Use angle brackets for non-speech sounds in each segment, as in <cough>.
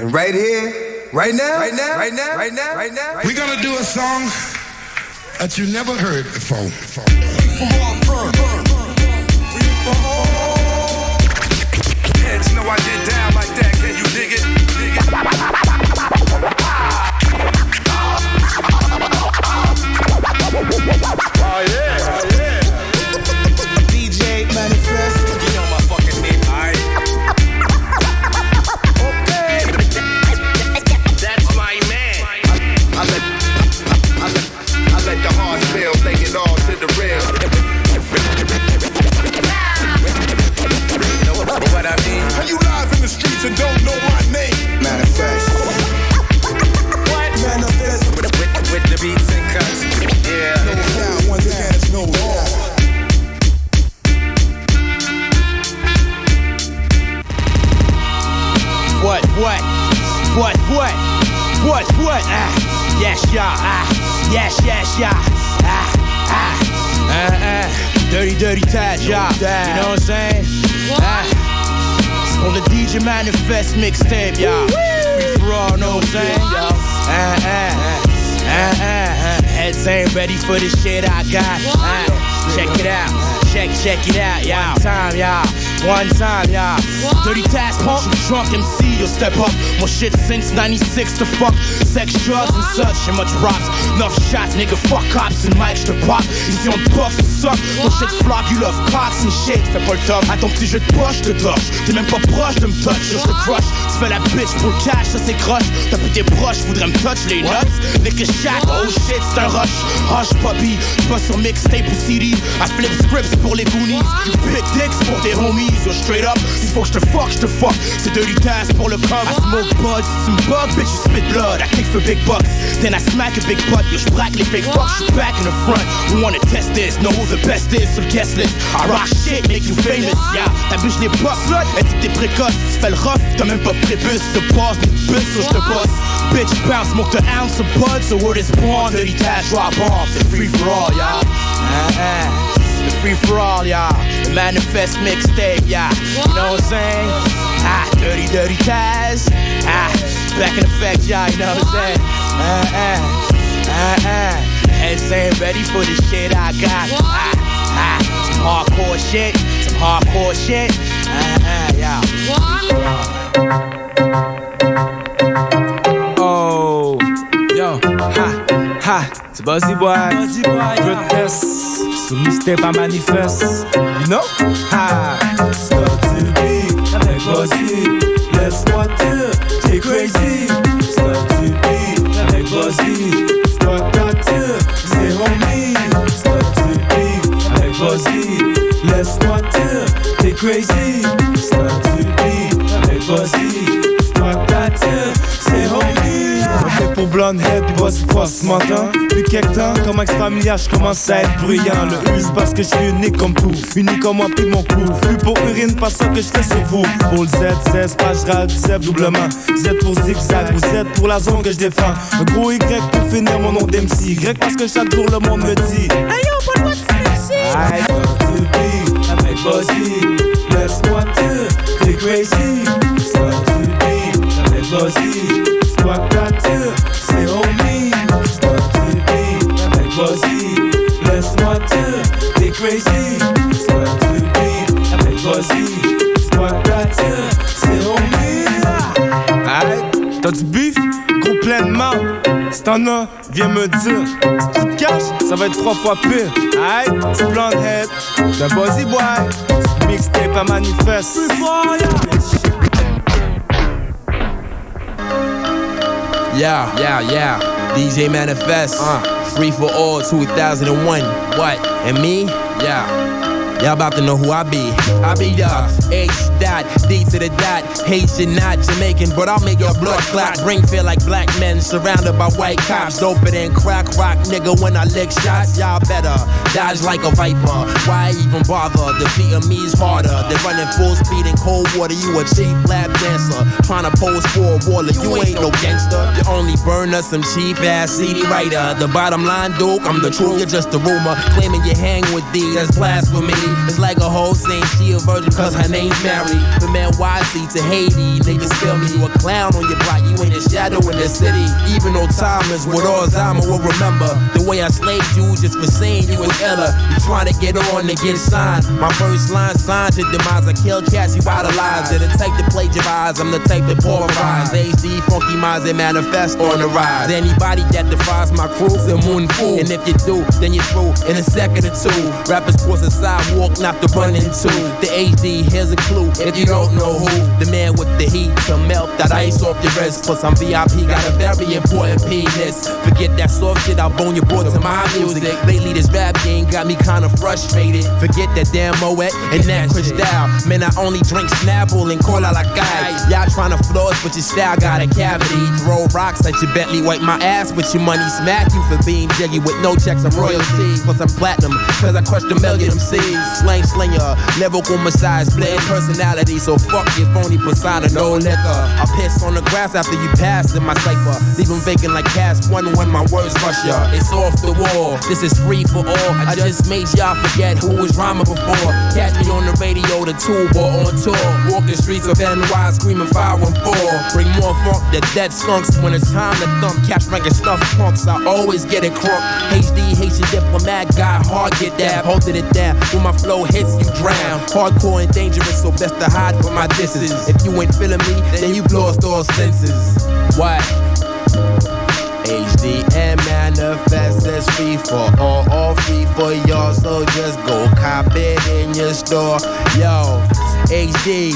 And right here, right now, right now, right now, right now, right now, Right We're gonna do a song that you never heard before. Heads know I get down like that. Can you dig it? Dig it? Oh yeah. Live in the streets and don't know my name? Manifest. What? Manifest. With, with, with the beats and cuts. Yeah. Down once again, it's no law. What, what, what, what, what, what, ah, yes, yeah, ah, yes, yes, yeah, ah, ah, ah, ah, dirty, dirty ties, yeah, you know what I'm saying? Ah, it's on the DJ Manifest mixtape, yeah, free for all, know what? I'm saying? Ah, ah, ah, ah, heads ain't ready for the shit I got, ah, check it out, check, check it out, yeah, one time, yeah, one time, yeah, dirty ties, punk, drunk MC, you'll step up, more shit since 96 to fuck, sex, drugs and such, and much props, enough shots, nigga, fuck cops and mics to pop, ici on te boxe, suck, mon shit flop, you love cocks and shit, fais pas le top, à ton petit jeu de poche, te touche, t'es même pas proche de me touch, je te crush, tu fais la bitch pour le cash, ça c'est croche, t'as plus tes proches, voudrais me touch les nuts, nigga shot, oh shit, c'est un rush, hush puppy, pas sur mixtape ou CD, I flip scripts pour les goonies, you pick dicks pour tes homies, yo straight up, il faut que je te fuck, je te fuck, c'est dirty task pour le cover, I smoke buds, tu me bug, bitch, you spit blood, I kick for big bucks, then I smack a big butt, yo j'braque les fake fucks, you back in the front, we wanna test this, know who the best is, so guest list, I rock shit, make you famous, yeah, ta bitch les boss, elle dit t'es précoce, tu rough, t'as même pas prébuce, te passe des bus, so je te bitch bounce, smoke the ounce of bud, so word is born, dirty task, drop bombs, c'est free for all, y'all, uh, uh. Free for all, y'all. The manifest mixtape, y'all. You know what I'm saying? Ah, dirty, dirty ties. Ah, back in effect, y'all. You know what I'm saying? Ah, ah, ah, ah. Heads ain't ready for the shit I got. Ah, ah, some hardcore shit. Some hardcore shit. Ah, ah, y'all. Oh, yo, ha, ha, c'est Buzzy Boy, Buzzy boy. Grotesque, sous mixtape à manifeste, you know? Ha, start to be Buzzy, laisse-moi te, t'es crazy, start to be avec Buzzy, start ta c'est homie, start to be avec Buzzy, laisse-moi te, t'es crazy, pour blonde head puis boss force ce matin Depuis quelque temps, comme ex familial, je commence à être bruyant Le c'est parce que je suis unique comme tout Unique comme moi puis mon cou Plus pour urine, pas ça que je fais sur vous. Pour le Z, 16 pages rad, Z doublement. Z pour zigzag ou Z pour la zone que je défends. Un gros Y pour finir mon nom d'MC Y parce que chaque jour le monde me dit Hey yo, pas de I to be avec Buzzy Laisse-moi te, t'es crazy. Start to be avec Buzzy Squat ta crazy. To be avec Buzzy. Squat ta te, c'est homie Alright, t'as du beef? Gros plein de mal Si t'en as, viens me dire. Si tu te caches, ça va être trois fois pire. Alright, c'est blonde head. D'un Buzzy boy. Mixtape à manifeste. Plus fort, yeah. Yeah, yeah, yeah. DJ Manifest. Uh, free for all 2001. What? And me? Yeah. Y'all about to know who I be. I be the H dot, D to the dot. Haitian, not Jamaican, but I'll make your blood clot. Ring feel like black men surrounded by white cops. Doper than crack rock, nigga. When I lick shots, y'all better dodge like a viper. Why even bother? Defeating me's harder than running full speed in cold water. You a cheap lap dancer, trying to pose for a waller. You ain't no gangster. You only burn us some cheap ass CD writer. The bottom line, Duke, I'm the truth. You're just a rumor. Claiming you hang with these, that's blasphemy. It's like a whole saint, she a virgin cause her name's Mary. But man, wisely to Haiti, just feel me. You a clown on your block, you ain't a shadow in the city. Even though Thomas with Alzheimer will remember the way I slayed you just for saying you was ella. You trying to get on to get signed. My first line signed to demise. I kill cats you idolize. They're the type to plagiarize. I'm the type to polarize. HD, funky minds, they manifest on the rise. Anybody that defies my crew's a moon fool. And if you do, then you're through in a second or two. Rappers cross the sidewalk, not to run into. The HD, here's a clue. If you don't know who, the man with the heat to melt that ice off your wrist. Plus, I'm VIP, got a very important penis. Forget that soft shit, I'll bone your boy to my music. Lately, this rap game got me kinda frustrated. Forget that damn Moet and that Cristal. Man, I only drink Snapple and call out a guy. Y'all tryna floss, but your style got a cavity. Throw rocks at your Bentley, wipe my ass with your money. Smack you for being jiggy with no checks, I'm royalty. Plus, I'm platinum, cause I crushed a million MCs. Slang slinger, uh, lyrical messiah, splitting personality. So fuck your phony persona, no liquor. I piss on the grass after you pass in my cipher. Leave them vacant like cast one when my words rush ya. It's off the wall, this is free for all. I just made y'all forget who was rhyming before. Catch me on the radio, the tube, or on tour. Walk the streets of NY, screaming 514. Bring more funk than dead skunks when it's time to thump. Catch ranking stuff punks, I always get it crunk. HD, Haitian diplomat, got hard, get that, holding it down. When my flow hits, you drown. Hardcore and dangerous, so best to hide from my disses. If you ain't feeling me, then you've lost all senses. What? HD and manifest as free for all, all free for y'all. So just go cop it in your store. Yo, HD,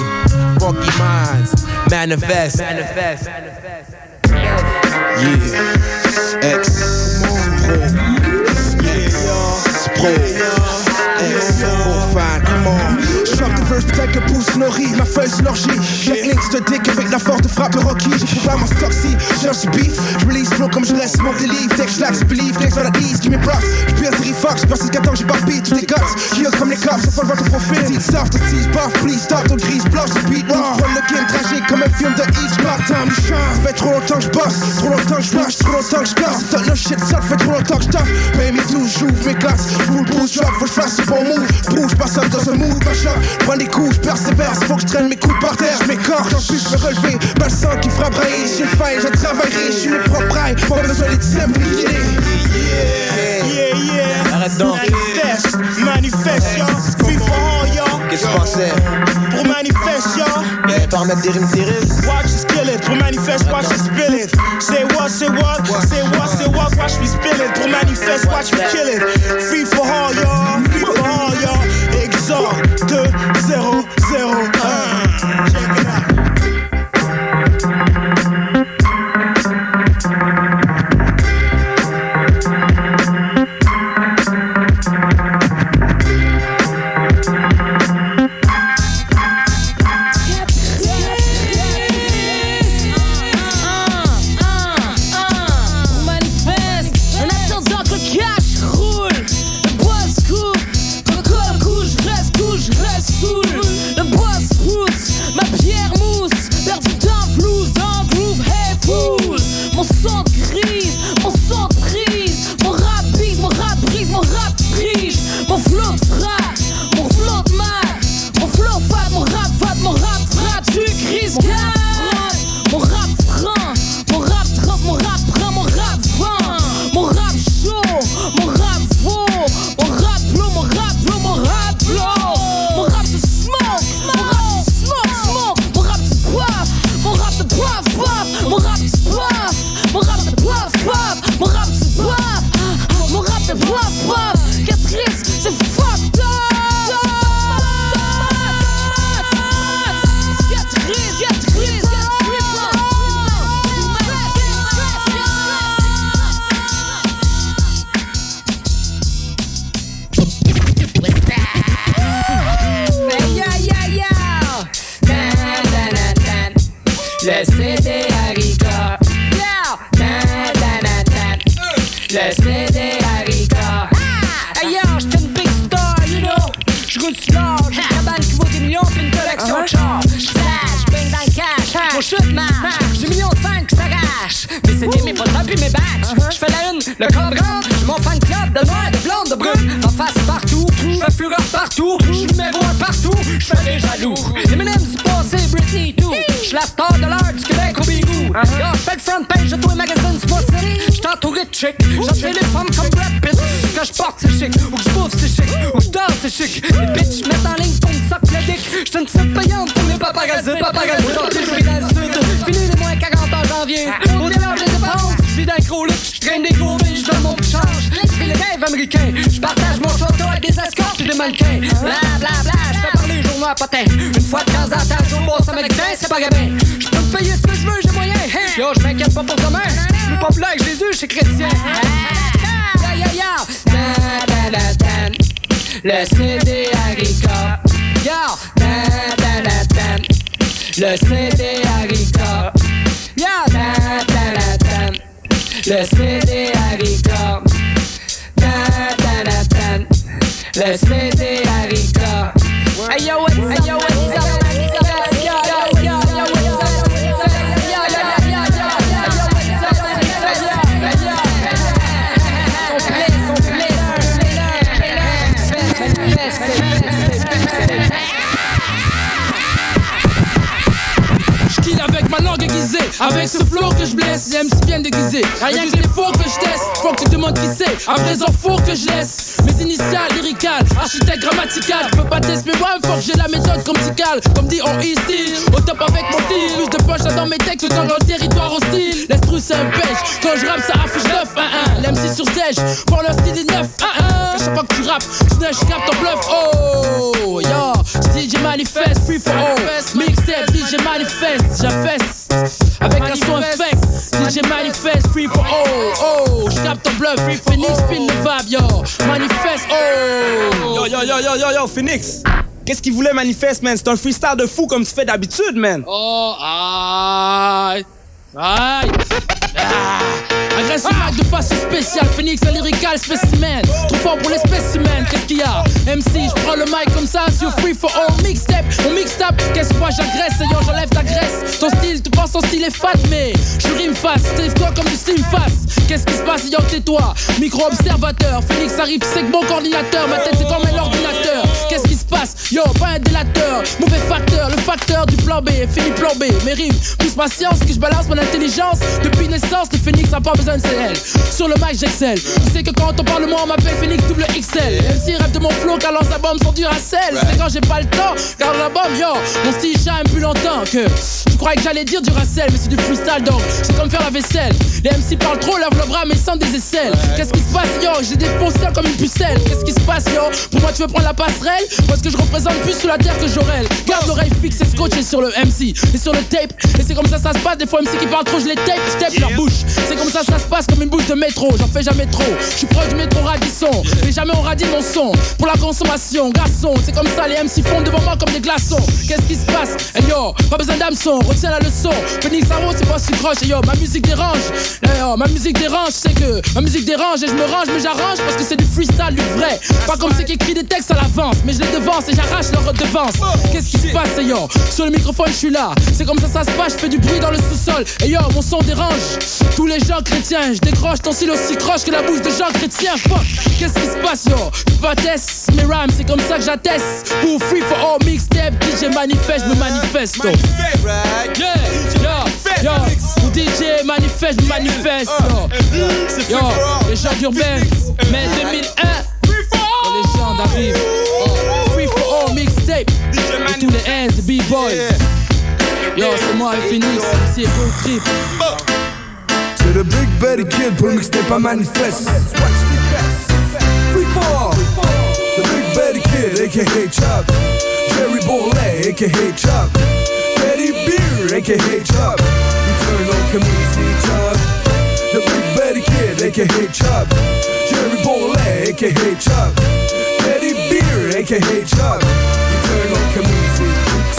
funky minds, manifest. manifest. Yeah. X. Pro. Yeah. Pro this. Go fine, come on. Tes verses, peut-être que pousse rimes, ma feuille l'orgie. Chaque ligne te dick avec la force de frappe de Rocky. J'ai programme en stoxy, j'ai beef. J'release flow comme je laisse mon délivre. Dès que j'laxe, believe, next on the east, give me props. J'pire Terry Fox, j'perce 14, j'ai pas beat, tous les guts. Kill comme les cops, ça fait votre profil. Deep soft, tease, buff, please stop, ton grise blanche, c'est beat raw. Prends le game tragique comme un film de Each Part-time, du chant. Ça fait trop longtemps que j'bosse, trop longtemps que j'rush, trop longtemps que j'casse. Top no shit, ça fait trop longtemps que j'taffe. Pay me tout, j'ouvre mes classes. Full drop, faut que j'fasse ce bon move. Bouge, passe dans un mood, machin. Prends des coups, j'persévère, faut que j'traîne mes coups par terre. J'm'écorche, j'en suis, j'me relever. Pas le sang qui brailler, j'ai faille, je travaillerai, j'suis le propre rail. Pas besoin d'être simplifié. Yeah, yeah. Arrête donc. Manifeste, manifeste, y'all. Free for all, y'all. Qu'est-ce que tu pensais? Pour manifeste, y'all. Des rimes terribles? Watch us kill it. Pour manifeste, watch us spill it. Say what, say what, say what, say what, watch me spill it. Pour manifeste, watch me kill it. Free for all, y'all. Free for all, y'all. Exalt 2, real. Partout. Je suis numéro un partout, je fais des jaloux. Eminem du passé, Britney tout. Je la star de l'art du Québec au Bigou. Yo, je fais le front page de tous les magazines City. Je entouré de chic. J'attire les femmes comme Brad Pitt. Que je porte c'est chic, ou que je bouffe c'est chic, ou que je dors c'est chic. Les bitches me mettent en ligne pour me sock le dick. Je suis une site payante pour les paparazzi, paparazzi. Sorti je dans le sud. Fini les moins 40 en janvier. Au délire des dépenses, je vis le gros luxe. Je traîne des gros billes, je donne mon change. Puis les rêves américains. Je partage mon château avec des escortes et des mannequins. Bla bla bla, je fais parler journaux à potin. Une fois de temps en temps, je bosse américain, c'est pas gamin. Je peux me payer ce que je veux, j'ai moyen. Yo, je m'inquiète pas pour demain. Plus populaire que Jésus, je suis chrétien. Ya ya ya. Da, da, da, da. Le CD Harika. Yo. Da, da, da, da. Le CD Harika. Yo. Da, da, da, da. Le CD Harika. La sede rica. Hey yo, what's avec ce flow que je blesse, les MC viennent déguisés. Rien que les faux que je teste, faut que tu te demandes qui c'est. À présent, faut que je laisse mes initiales lyricales, architecte grammatical. Je peux pas tester mes rhymes, faut que j'ai la méthode grammaticale. Comme dit on e style, au top avec mon style. Plus de poche dans mes textes, dans leur territoire hostile. L'estru c'est un pêche, quand je rappe ça affiche 9 1 1 L'MC sur stage, pour leur style est 9 1 1 À chaque fois que tu rappes, tu je capte ton bluff. Oh, yo, DJ manifeste, free for all. Mixtape, DJ manifeste, j'affaisse. Avec un son effect, DJ manifeste, free for all. Oh, je capte ton bluff, Phoenix file le vibe, yo. Manifeste, oh. Yo, yo, yo, yo, yo, yo, Phoenix. Qu'est-ce qu'il voulait manifeste, man? C'est un freestyle de fou comme tu fais d'habitude, man. Oh, aïe. Aïe. Ah. Mic de façon spéciale, Phoenix, un lyrical spécimen. Trop fort pour les spécimens, qu'est-ce qu'il y a? MC, je prends le mic comme ça sur Free for All mixtape. Mon mixtape, qu'est-ce que j'agresse, yo, j'enlève ta graisse. Ton style, tu penses ton style est fat, mais je rime fast, toi comme du slim fast. Qu'est-ce qui se passe, yo, tais-toi. Micro-observateur, Phoenix arrive, c'est que mon coordinateur. Ma tête, c'est comme un ordinateur. Qu'est-ce qui se passe, yo, pas un délateur. Mauvais facteur, le facteur du plan B, fini plan B. Mes rimes, plus ma science que je balance mon intelligence. Depuis naissance, le Phoenix a pas besoin de CL. Sur le mic, j'excelle. Tu sais que quand on parle moi, on m'appelle Phoenix double XL. MC rêve de mon flow, car leurs albums sont durs à sel. C'est quand j'ai pas le temps, car l'album, yo, mon style j'aime plus longtemps que. Tu croyais que j'allais dire du racel, mais c'est du freestyle donc c'est comme faire la vaisselle. Les MC parlent trop, lèvent le bras, mais sans des aisselles. Qu'est-ce qui se passe, yo? J'ai des foncières comme une pucelle. Qu'est-ce qui se passe, yo? Pour moi, tu veux prendre la passerelle? Parce que je représente plus sous la terre que Jorel. Garde l'oreille fixe et scotché sur le MC et sur le tape. Et c'est comme ça ça se passe. Des fois, MC qui parlent trop, je les tape, je tape leur bouche. C'est comme ça ça se passe comme une bouche de métro. J'en fais jamais trop. Je suis proche du métro Radisson. Mais jamais on radie mon son. Pour la consommation, garçon. C'est comme ça, les MC font devant moi comme des glaçons. Qu'est-ce qui se passe? Hey yo, pas besoin d'hameçon. Retiens la leçon. Phoenix Arrow, c'est pas si croche. Hey yo, ma musique dérange. Hey yo, ma musique dérange. C'est que ma musique dérange et je me range, mais j'arrange parce que c'est du freestyle, du vrai. Pas comme ceux qui écrivent des textes à l'avance. Mais je les devance et j'arrache leur redevance. Qu'est-ce qui se passe, hey yo? Sur le microphone, je suis là. C'est comme ça, ça se passe. Je fais du bruit dans le sous-sol. Hey yo, mon son dérange. Tous les gens chrétiens, je décroche ton style aussi croche que la bouche de gens chrétiens. Fuck, qu'est-ce qui se passe, yo? Tu pas test mes rhymes, c'est comme ça que j'atteste. Pour Free for All mixtape, DJ manifeste, je me manifeste. Oh. Yeah, yo, yo, DJ manifeste, manifeste. Yo, yo les gens d'urbaine, mais 2001, les légendes arrivent. Oh, Free for All mixtape, et tous les hands, B-boys. Yo, c'est moi et Phoenix, c'est Go Trip. C'est le Big Betty Kid pour le mixtape à manifeste. Aka Chuck. Jerry Bourlet, aka Chuck. Betty Beer, aka Chuck. Eternal Community Chuck. The Big Betty Kid, aka Chuck. Jerry Bourlet, aka Chuck. Betty Beer, aka Chuck. Eternal Community.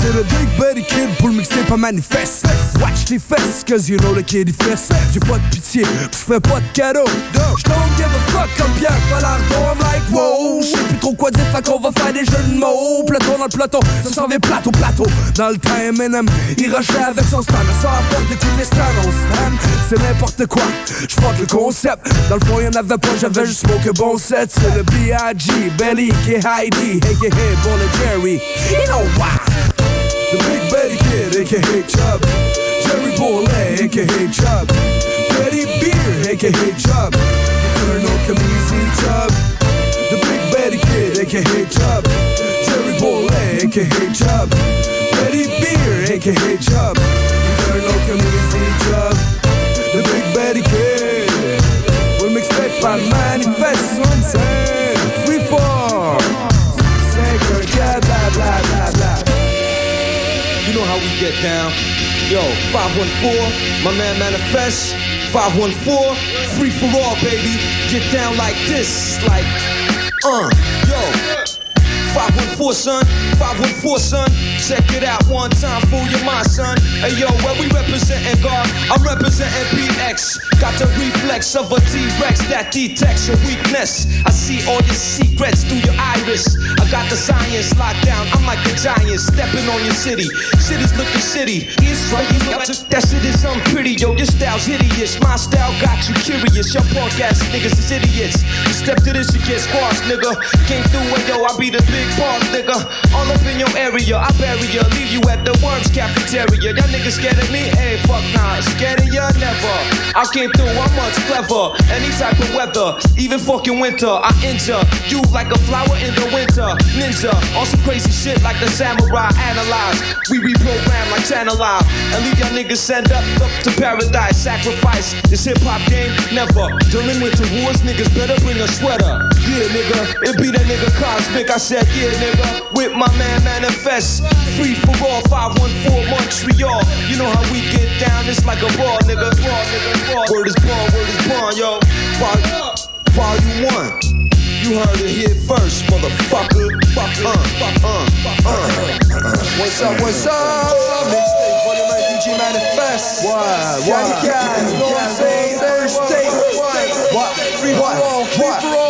C'est le Big Kid pour le mixtape à manifeste. Watch les fesses, cause you know the kid il fesse. J'ai pas de pitié, pis j'fais pas de cadeau. J'don't give a fuck comme Pierre Falardeau. I'm like, wow, j'sais plus trop quoi dire, fait qu'on va faire des jeux de mots. Plateau dans le plateau, ça s'en vient plateau, plateau. Dans le temps, Eminem, il rushait avec son stand. Ça à force d'écouter Stan, on stand. c'est n'importe quoi. J'porte le concept. Dans le fond, y'en avait pas, j'avais juste mon que bon set. C'est le B.I.G. Belly qui Heidi, aka Bull and Jerry. You know why? The Big Betty Kid, aka Chub. Jerry Bull, aka Chub. Betty Beer, aka Chub. Colonel Kamisi Chub. The Big Betty Kid, aka Chub. Jerry aka Chub. Betty Beer, aka Chub. Colonel Kamisi Chub. The Big Betty Kid. Will mixtape by Manifest Sunset. Down. Yo, 514, my man manifest. 514, free for all, baby. Get down like this, like, uh. 514, son, 514, son. Check it out one time, fool your mind, son. Hey, yo, where we representing God? I'm representing PX. Got the reflex of a T-Rex that detects your weakness. I see all your secrets through your iris. I got the science locked down. I'm like the giant stepping on your city. City's looking shitty. It's right, you know, that shit is unpretty, yo. Your style's hideous. My style got you curious. Your punk ass niggas is idiots. You step to this, you get squashed, nigga. Came through and yo, I be the big boss, nigga. All up in your area, I bury ya. Leave you at the worms cafeteria. Y'all niggas scared of me? Hey, fuck nah. Scared of ya? Never. I came through, I'm much clever. Any type of weather, even fucking winter. I injure you like a flower in the winter. Ninja, on some crazy shit like the samurai. Analyze, we reprogram like Channel Live. And leave y'all niggas send up, up to paradise. Sacrifice this hip hop game, never. Delinquent to wars, niggas better bring a sweater. Yeah, nigga, it be that nigga cosmic. I said, yeah, nigga, with my man manifest. Free for all, 514 Montreal. You know how we get down, it's like a raw nigga. Raw nigga, raw. Word is born, word is born, yo. Volume, volume one. You heard it here first, motherfucker. Fuck, uh, fuck, uh, uh. What's up, what's up? Mixtape for the DJ Manifest. What? What? Cash, know what I'm saying? Thursday. What? Free for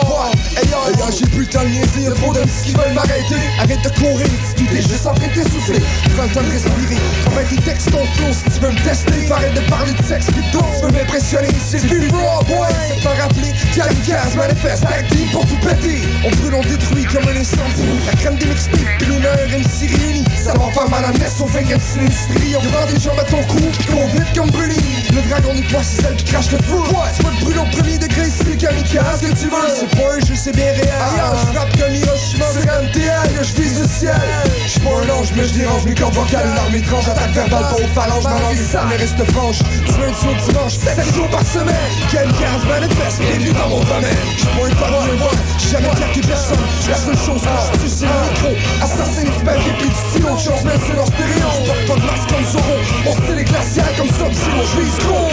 j'ai plus le de niaiser, y'a trop de qui veulent m'arrêter. Arrête de courir, discuter, juste en train de t'essouffler. Prends le temps de respirer, remets tes textes, ton flow si tu veux me tester. Arrête de parler de sexe, plutôt si tu veux m'impressionner. C'est for all, boy. C'est pas rappelé, Johnny Cash manifeste, tag team pour tout péter. On brûle, on détruit comme un incendie. La crème des mixtapes, puis les meilleurs MC réunis. Ça va faire mal à messe, on fait comme si l'industrie. On vend des jambes à ton cou, qui vite comme brûlé. Le dragon n'est pas c'est celle qui crache le feu. Tu vas te brûler au premier degré, c'est le kamikaze que tu veux. C'est pas un jeu, c'est bien réel. Ailleurs, je frappe comme Hiroshima, c'est comme TL, je vise le ciel. J'suis pas un ange, mais je dérange mes cordes vocales. Une arme étrange, attaque verbale, pas aux phalanges. Ma langue est sale, mais reste franche. Du lundi au dimanche, 7 jours par semaine. Kamikaze manifeste, bienvenue dans mon domaine. J'suis pas un parole, moi, j'ai jamais claqué personne. La seule chose que je tue, c'est le micro. Assassin, papier, puis du stylo. Autre chose, mais c'est leur stéréo. Pas de masque comme Zoro. Mon style est glacial comme Sub-Zero. J'vise gros.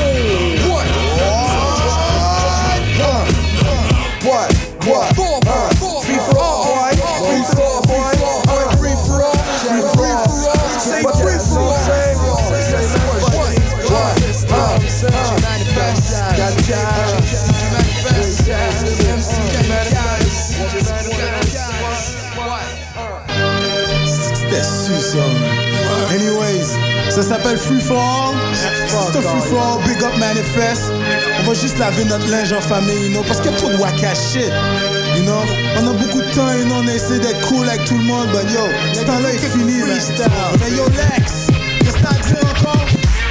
What? What? What? Ça s'appelle Free For All. C'est un Free For All, Big Up Manifest. On va juste laver notre linge en famille, you know, parce qu'il y a trop de waka shit. You know, on a beaucoup de temps, you know, on a essayé d'être cool avec tout le monde, but yo, ce temps-là est fini, man. Mais yo, Lex,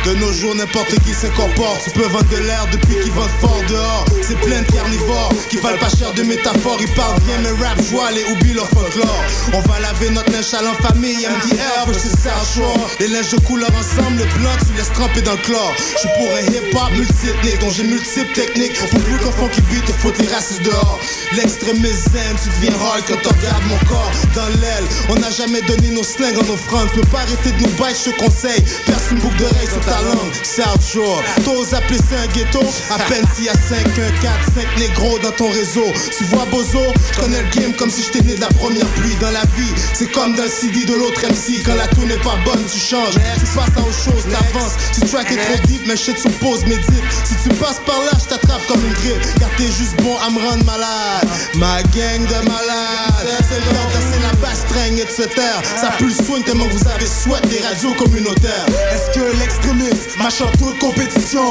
De nos jours, n'importe qui s'incorpore. Tu peux vendre de l'air depuis qu'ils vendent fort dehors. C'est plein de carnivores qui valent pas cher de métaphores. Ils parlent bien, mais rap joie, les oublie leur folklore. On va laver notre linge en famille. MDR versus South Shore. Les linges de couleur ensemble, le blanc, tu laisses tremper dans le chlore. Je suis pour un hip-hop multi-ethnique, dont j'ai multiples techniques. Pour plus qu'un fond qui beat, faut tes racistes dehors. L'extrémisme tu deviens hard quand on regarde mon corps dans l'aile. On n'a jamais donné nos slings en offrande. Tu peux pas arrêter de nous battre, je te conseille. Perce une boucle d'oreille sur langue. South Shore, t'oses appeler ça un ghetto? À peine s'il y a 5, 1, 4, 5 négros dans ton réseau. Tu vois Bozo, je connais le game comme si j'étais né de la première pluie. Dans la vie, c'est comme dans le CD de l'autre MC. Quand la tour n'est pas bonne, tu changes. Tu passes à autre chose, t'avances. Si track est trop deep, mais shit sur pause, médite. Si tu passes par là, je t'attrape comme une grippe. Car t'es juste bon à me rendre malade. Ma gang de malades. Ça pue le swing tellement vous avez souhaité des radios communautaires. Est-ce que l'extrémisme marche en toute compétition?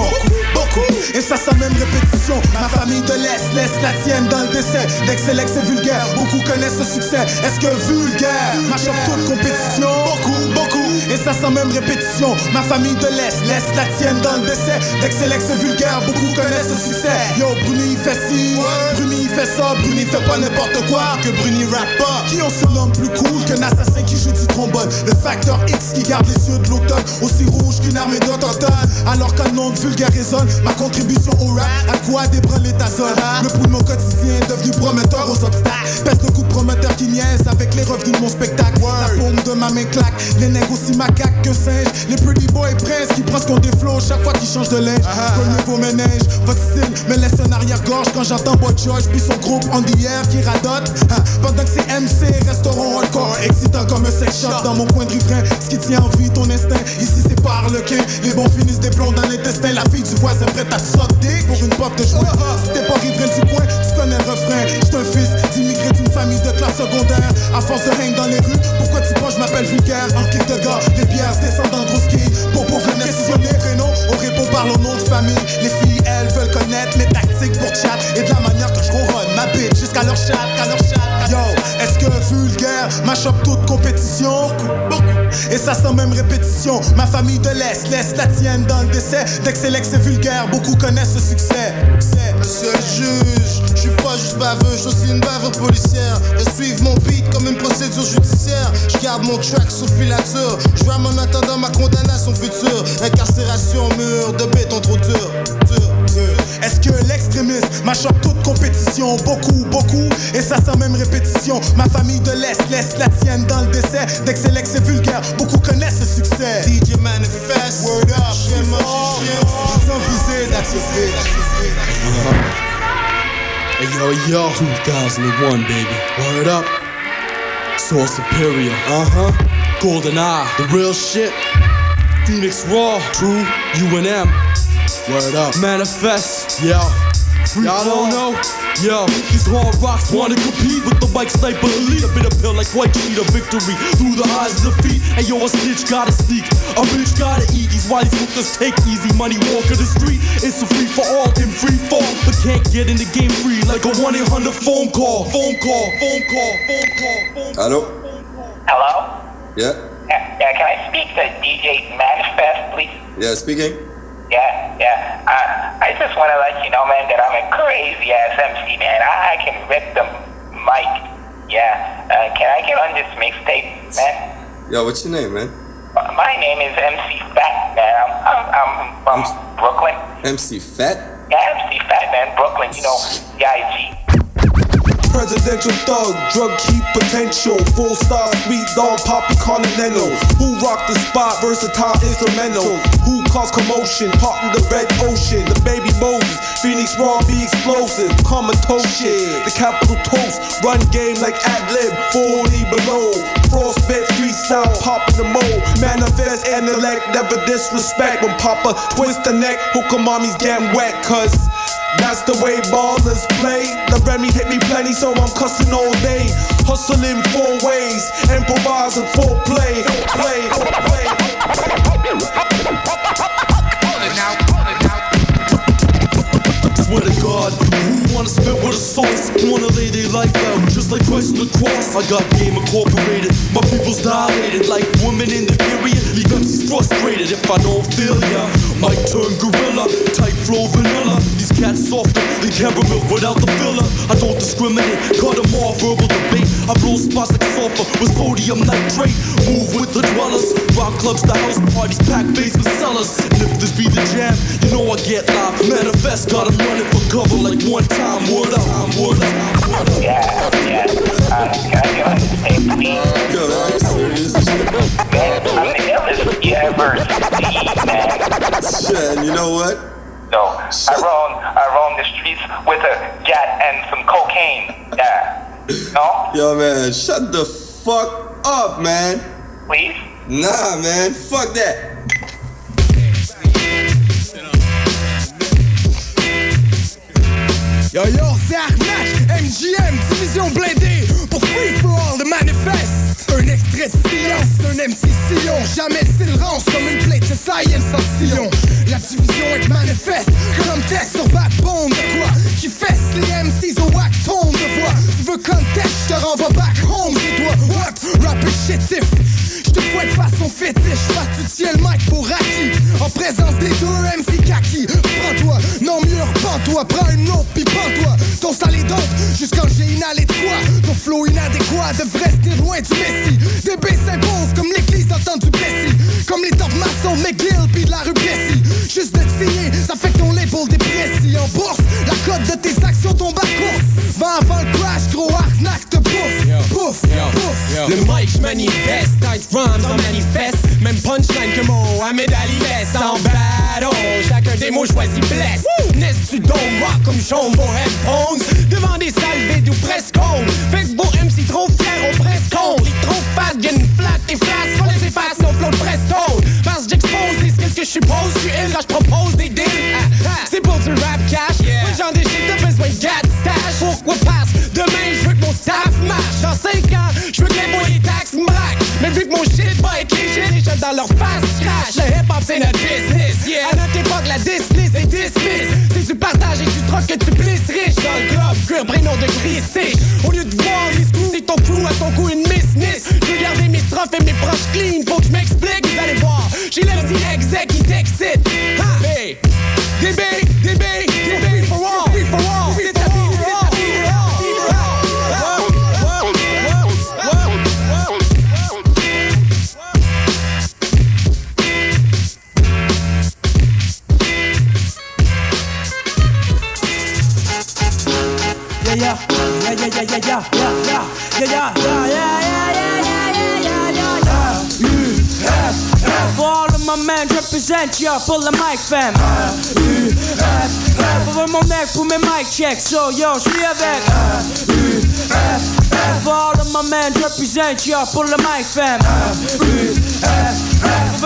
Beaucoup, compétition. Ma famille de l'Est laisse la tienne dans le décès. D'excellence et vulgaire, beaucoup connaissent ce succès. Est-ce que vulgaire? Marche toute compétition Beaucoup, beaucoup. Et ça sans même répétition. Ma famille de l'Est laisse la tienne dans le décès. D'excellence et vulgaire, beaucoup connaissent ce succès. Yo, Bruni il fait ci, Bruni il fait ça, Bruni fait pas n'importe quoi. Que Bruni rappe pas. Qui on surnomme plus cool qu'un assassin qui joue du trombone? Le facteur X qui garde les yeux de l'automne. Aussi rouge qu'une armée d'autochtones. Alors qu'un nom de vulgaire résonne, ma contribution au rap, à quoi ta zone. Le pouls de mon quotidien est devenu prometteur aux obstacles. Pèse le coup de prometteur qui niaise avec les revenus de mon spectacle. La paume de ma main claque, les nègres aussi macaques que singes. Les pretty boys princes qui presque ont des flots chaque fois qu'ils changent de linge. Cognez vos ménages, votre style me laisse un arrière-gorge quand j'entends Boy George puis son groupe en hier qui radote. Ah, Pendant que c'est MC, restaurant hardcore, excitant comme un sex shop dans mon coin de riverain. Ce qui tient en vie ton instinct, ici c'est par le quin. Les bons finissent des plombs dans l'intestin. La fille du voisin prête à te sauter pour une porte de joint. Si t'es pas riverain du coin, tu connais le refrain. Un de classe secondaire. À force de règne dans les rues, pourquoi tu penses je m'appelle vulgaire? En kick de gars, les bières descendent dans Drosky. Pour pauvre questionner prénom, on répond par le nom de famille. Les filles, elles veulent connaître mes tactiques pour chat et de la manière que je ronronne ma bitch jusqu'à leur chat, qu'à leur chat. Yo, est-ce que vulgaire m'achoppe toute compétition? Et ça sans même répétition. Ma famille de l'Est laisse la tienne dans le décès. D'excellence et vulgaire, beaucoup connaissent ce succès. Monsieur le juge, je suis pas juste baveux, je suis aussi une baveur policière. Je suive mon beat comme une procédure judiciaire. Je garde mon track sous filature. Je vois en attendant ma condamnation future. Incarcération, mur de béton trop dur. dur, dur. Est-ce que l'extrémisme m'achoppe toute compétition? Beaucoup, beaucoup, et ça sans même répétition. Ma famille de l'Est laisse la tienne dans le décès. D'excellence et vulgaire, beaucoup connaissent ce succès. DJ Manifest, Word up, J'aime visée. Hey yo yo, 2001 baby. Word up. Soul Superior. Uh huh. Golden Eye, the real shit. Phoenix Raw, True, UNM. Word up. Manifest, yeah. Y'all don't know? Yo, these hard rocks wanna compete with the bike sniper elite. A bit of pill like white sheet of victory through the eyes of defeat. And yo, a snitch gotta sneak, a bitch gotta eat. These wise hookers take easy money, walk in the street. It's a free for all in free fall, but can't get in the game free like a 1 800 phone call. Phone call, phone call, phone call, phone call. Hello? Hello? Yeah? Yeah, yeah, can I speak to DJ Manifest, please? Yeah, speaking? Yeah, yeah. Uh, I just want to let you know, man, that I'm a crazy ass MC, man. I, I can rip the mic. Yeah. Uh, can I get on this mixtape, man? Yo, what's your name, man? Uh, My name is MC Fat, man. I'm, I'm, I'm from Brooklyn. MC Fat? Yeah, MC Fat, man. Brooklyn, you know, D.I.G. Presidential thug, drug keep potential. Full star, sweet dog, poppy continental. Who rock the spot, versatile instrumental. Who cause commotion, part in the red ocean. The baby Moses, Phoenix Raw be explosive. Comatose shit, the capital toast. Run game like ad lib, 40 below. Frostbit freestyle, pop in the mold. Manifest intellect, never disrespect. When Papa twist the neck, hook mommy's getting wet, cause. That's the way ballers play. The Remy hit me plenty, so I'm cussing all day. Hustling four ways, improvising foreplay. Play, play. Play. Swear to God, who wanna spit with a sauce? Wanna lay their life out like the cross? I got game incorporated, my people's dilated like women in the period. Leave MCs frustrated if I don't feel ya. Might turn gorilla, tight flow vanilla. These cats softer than caramel without the filler. I don't discriminate, cut them off, verbal debate. I blow spots like sulfur with sodium nitrate. Move with the dwellers, rock clubs, the house parties, pack basement cellars. And if this be the jam, you know I get live. Manifest, got 'em running for cover like one time. Word up, word up. Yeah, yeah. Can I get on this please? Yo, are you serious? Man, I'm the illest you ever see, man. Shit, and you know what? So, I roam, I roam the streets with a gat and some cocaine. Yeah. No? Yo, man, shut the fuck up, man. Please? Nah, man, fuck that. Yo yo, c'est arnaque, MJM, division blindée Pour free for all the manifest Un extrait de silence d'un MC sillon Jamais s'il rance comme une plate de science en sillon La division est manifeste Comme test sur backbone de quoi Qui fesse les MCs au wack tombe de voix. Tu veux contest, je te renvoie back home. Chez toi What? Rap shittif. Je te fouette façon fétiche, pas tu tiens le mic pour acquis. En présence des deux MC Kaki Prends-toi, non mieux reprends-toi Prends une autre pis ton sale est dope, jusqu'en j'ai inhalé de quoi? Ton flow inadéquat devrait rester loin du Messi. Des B s'impose comme l'église entend du Plessis. Comme les top maçons McGill pis de la rue Plessis. Juste de te signer, ça fait que ton label déprécie. En bourse, la cote de tes actions tombe à course. Va avant le crash, gros arnaque te bouffe. Pouf, pouf. Le mic j'manifeste, tight rhymes en manifeste Même punchline que Mohamed Ali laisse en battle Des mots choisis blesse. N'est-ce tu donc rock comme Sean vos headphones Devant des salles vides ou presque ondes Fait que vos MC trop fiers au presque ondes Les trop fat viennent flat et flasques Faut les effacer au flow de presto Parce que j'expose les skills que je suppose. Tu ill quand je propose des deals. Ah, ah, C'est pour du rap cash. Moi j'en déchire t'as besoin de stash Pourquoi passe Demain je veux que mon staff marche. Dans 5 ans je veux que les les taxes me Mais vu que mon shit va être léger Les jeunes dans leur face crash Le hip hop c'est notre business que tu plisses riche Dans le club cuir prénom de Christ Au lieu de voir les screws c'est ton crew à ton coup une miss miss. Garder mes strophes et mes proches clean. Faut que je m'explique vous allez voir. J'ai le petit exec qui t'excite yeah, yeah, yeah, yeah, yeah, yeah, yeah, yeah, yeah, yeah. U-F-F. For all of my men represent ya, pull the mic fam. U-F-F. Pour mon neck, pour mes mic checks, so yo, suis avec. U-F-F. For all of my men represent ya, pull the mic fam. U-F-F.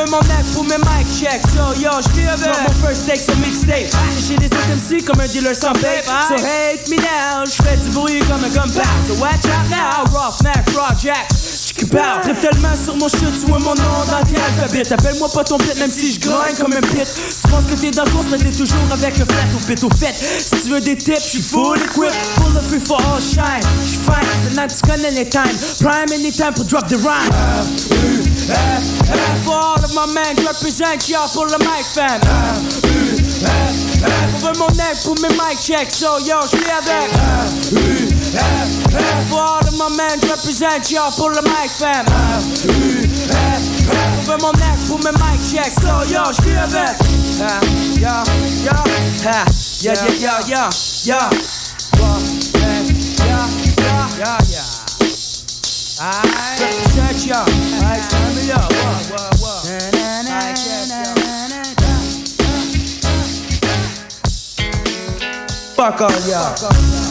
Pour mon neck, pour mes mic checks, so yo, je suis avec. Mon first take, c'est mixtape. J'ai des autres MC comme un dealer sans pape. So hate me now, je fais du bruit comme un gunpowder. So watch out now, rough Mac, jack. J'cupard, trip tellement sur mon shit, tu vois mon nom dans tes alphabets. Appelle-moi pas ton pit, même si grind comme un pit. Tu penses que t'es dans le course, mais t'es toujours avec le flat au pit au fait. Si tu veux des tips, j'suis full equipped. Full of free for all shine. J'suis fine, maintenant tu connais les times. Prime anytime pour drop the rhyme. For all of my men, represent y'all pour le mic fam. Pour mon neck, pour mes mic checks, so yo, j'suis avec. For all of my men, represent y'all pour le mic fam. Pour mon neck, pour mes mic checks, so yo, avec. Ah, Yo, yo, ah, yeah, yeah, yeah, yeah, yeah. Yeah, yeah, yeah, Touch y'all, turn me up. Fuck all y'all.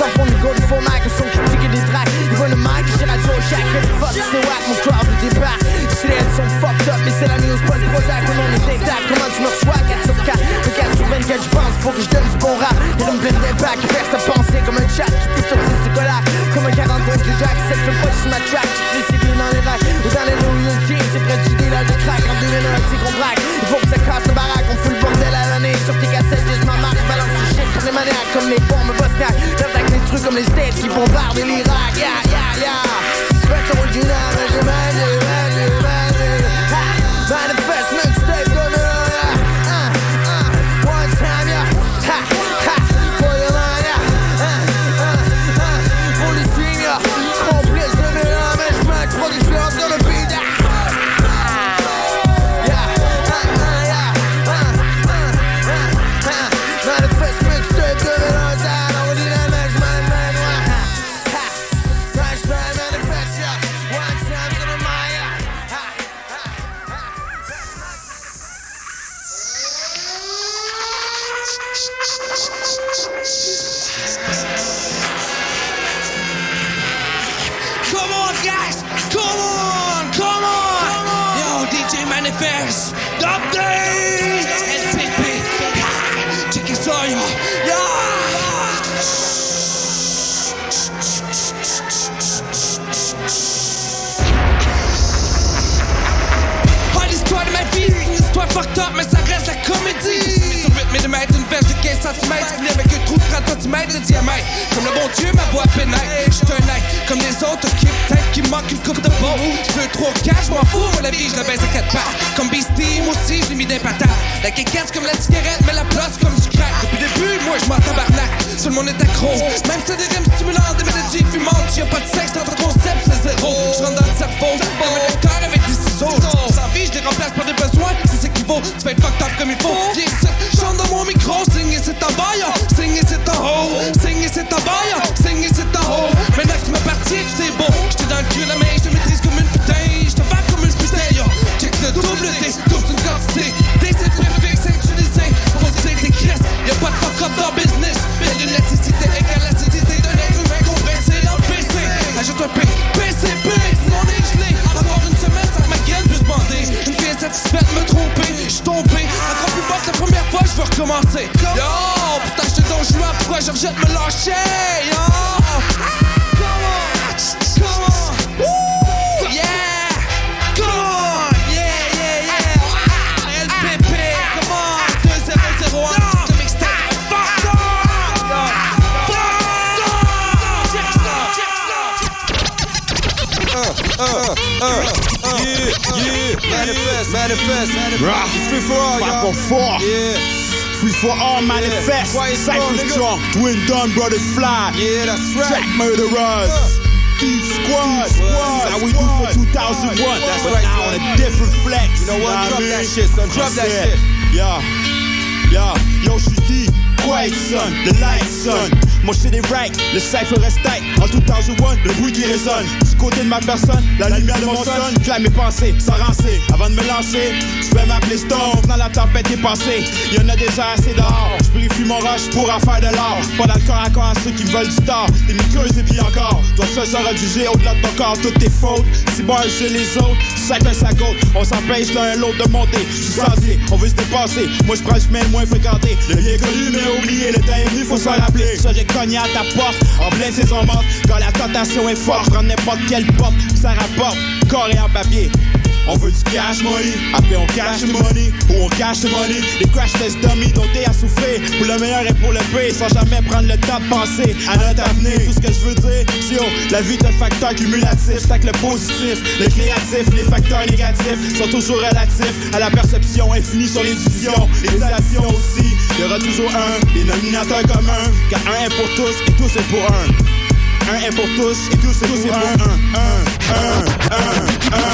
J'sens fond du go du faux mic, son critique des tracks. Ils voient le mic, j'ai radio shack. Le fuck, c'est whack, mon crowd le débarque. Si les heads sont fucked up, mais c'est la news, pas le Prozac. Mon nom est intact, comment tu me reçois? 4 sur 4, le 4 sur 24, j'pense. Faut que j'donne du bon rap. Y'a une pleine d'impact, qui perce ta pensée comme un chat qui t'étourdit ses collabs. Comme un 40 points de jack, c'est que pas sur ma track. Civils dans les racks, ou dans les loyalty, c'est près du de crack. En 2001, c'est qu'on braque. Il faut que ça casse le baraque, on fout le bordel à l'année. Sur tes cassettes, laisse ma marque, balance du shit pour les maniaques comme les bombes bosniaques. J'attaque les trucs comme les States qui bombardent l'Irak. Yeah, yeah, yeah. Recommencer. Yo, pour t'acheter ton joueur, pourquoi je rejette me lâcher? Yo, come on, come on, Woo, yeah, come on, yeah, yeah, yeah. Ah, LPP, come on, 2001, le mixtape. Fuck uh, yeah, yeah, manifest, manifest, manifest. Free for all, y'all. Yeah. Free for all manifest. Cypher strong. Twin Dunn brothers fly. Yeah, that's right. Track murderers. Thief squad. Squad, That's how we do for 2001. That's but right, now on a different flex. You know what? Drop that shit, son. Drop that shit. Yeah. Yeah. Yo, je suis deep. Quiet son. The light son. Mon shit est right. Le cypher reste tight. En 2001, le bruit qui résonne. Côté de ma personne, la lumière de mon son. Clame mes pensées, sans rancer. Avant de me lancer, tu peux m'appeler Storm. Dans la tempête est passée. Y'en a déjà assez dehors. Je purifie mon rush pour en faire de l'or. Pas corps à corps à ceux qui veulent du tort. T'es miqueuse et puis encore. Toi seul sera jugé au-delà de ton corps. Toutes tes fautes. Si bon, j'ai les autres. Chacun sa côte. On s'empêche l'un et l'autre de monter. Sensé, on veut se dépasser. Moi, je prends le chemin le moins fréquenté. Le bien connu, mais oublié. Le temps est venu, faut s'en rappeler. J'ai cogné à ta porte. En pleine saison morte. Quand la tentation est forte, prends n'importe quelle porte. Ça rapporte. Corps et en papier. On veut du cash money, après on cash money, ou on cash money. Les crash test dummy dont t'es à souffrir, pour le meilleur et pour le pire, sans jamais prendre le temps de penser à notre avenir. Tout ce que je veux dire, c'est la vie est un facteur cumulatif, que le positif, le créatif, les facteurs négatifs sont toujours relatifs à la perception infinie sur les visions, les actions aussi. Il y aura toujours un dénominateur commun, car un est pour tous et tous est pour un. Un est pour tous et tous est pour un. Un, un, un, un, un,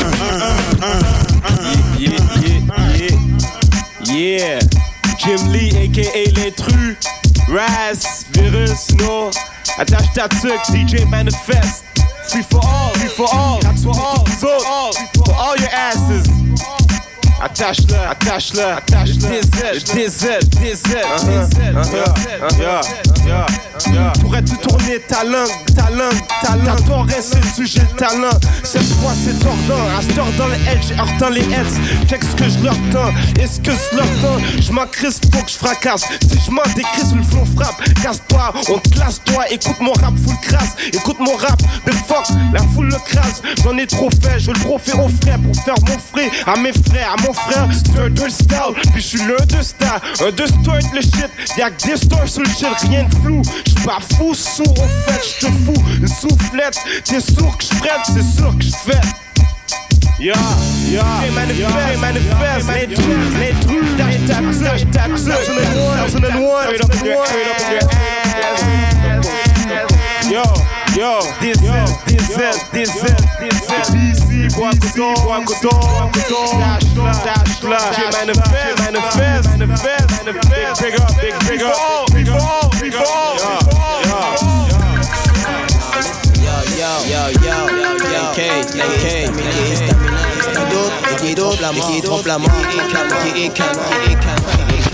yeah. Jim Lee, aka l'intrus. Raz, Virus, no. Attache ta tuque, DJ Manifest. Free for all, free for all. That's for all, so all, for all your asses. Attache-le, attache-le, attache-le. Diesel, diesel, diesel, diesel. Yeah. Pourrais-tu tourner ta langue, ta langue, ta langue? T'as reste le sujet talent. Cette fois, c'est tordant. Ce dans le edge, hors dans les heads. Check ce que je leur tends? Est-ce que je leur tends? Je m'en crisse, faut que je fracasse. Si je m'en décris, le flow frappe. Casse-toi, on classe, toi. Écoute mon rap full crasse. Écoute mon rap de fuck, la foule le crase. J'en ai trop fait, je le profère aux frères pour faire mon frère. À mes frères, à mon frère, c'est un deux style. Puis je suis deux star. Un deux start le shit. Y'a que des stars sur le shit, rien de flou. J'suis pas fou, sourd au fait, j'te fous. Une soufflette, t'es sourd que j'prête, c'est sûr que j'fais. Yeah, yeah, yeah, manifest, manifest, l'intrus, l'intrus, derrière ta touche, ta touche, thousand and one, your, straight up in your ass. Yo, yo, diesel, diesel, diesel, diesel, DC, bois coton, bois coton, bois coton, dash là, dash là, manifest, manifest, manifest, manifest, big up, big, big up, big up, big up, yeah, Yo, yo, yo, yo, yo, K, AK, Qui d'autre, qui d'autre, trompe la mort, qui trompe la mort, qui est calme, qui est calme, qui est calme, qui est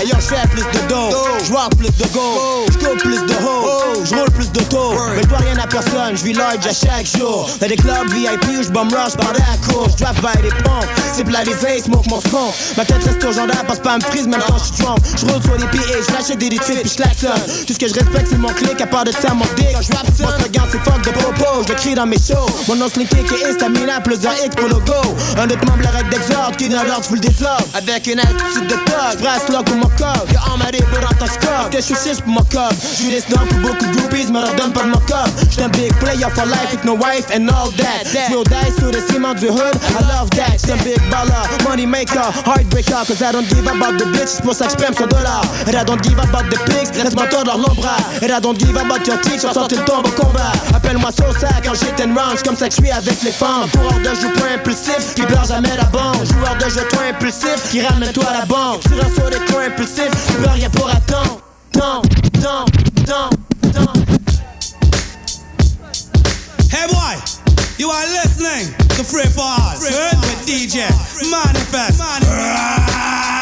Hey yo, j'fais plus de dos, j'vois plus de go, j'coupe plus de ho, j'roule plus de taux. Mais je dois rien à personne, j'vis large à chaque jour. Dans des clubs VIP où j'bum rush par la cour, j'drive by des pompes, c'est polarisé, smoke mon skunk. Ma tête reste au gendarme, passe pas à me frise même quand j'suis drunk. J'roule sur les pieds, j'lâche des retweets puis j'klaxonne. Tout ce que je respecte c'est mon clic, à part de ça mon dick. J'rappe ça, mon slogan c'est fuck de popo, j'le crie dans mes shows. Mon nom slinky qui est Stamina plus un X pour le go. Un autre membre l'arrête d'exorde, qui dans l'ordre full désordre. Avec une attitude de thug, brasse lock my cup Je amarré door aan als cup Cash of shit mijn cup Juris dan geboeken groupies maar dat dump uit mijn cup Stem big player for life ik no wife and all that. Smil dice so dat iemand ze hood. I love that. Stem big baller money maker heartbreaker. Cause I don't give about the bitches pour ça j'pam sur dollar. And I don't give about the pigs laisse moi tordre leurs bras And I don't give about your teacher sans tu tombes au combat. Appelle-moi Sosa quand j'étais range comme ça que j'suis avec les femmes. Coureur de jeu point impulsif qui pleure jamais la bande. Joueur de jeu toi impulsif qui ramène toi à la banque Sur un saut des coins rien pour attendre. Hey boy, you are listening to Free for Us, with DJ Manifest. Manifest.